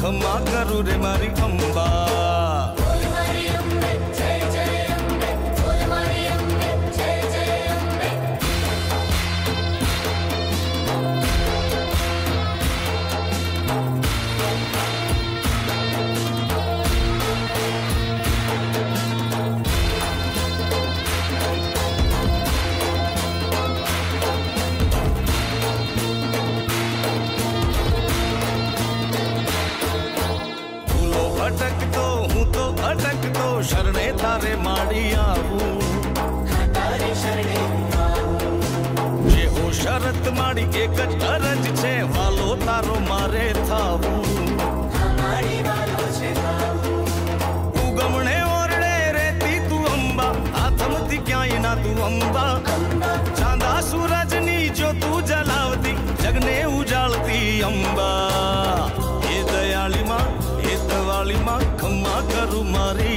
धमा करू रे मारी हम शरणे तारे माड़ी आऊ। जे हो शरत माड़ी एक अरज छे, वालो तारो मारे थावू उगमणे तू अंबा, आथम ती तू अंबा। चांदा सूरज नी तू जलावती, जगने उजालती अंबा। दयाली करू मारी।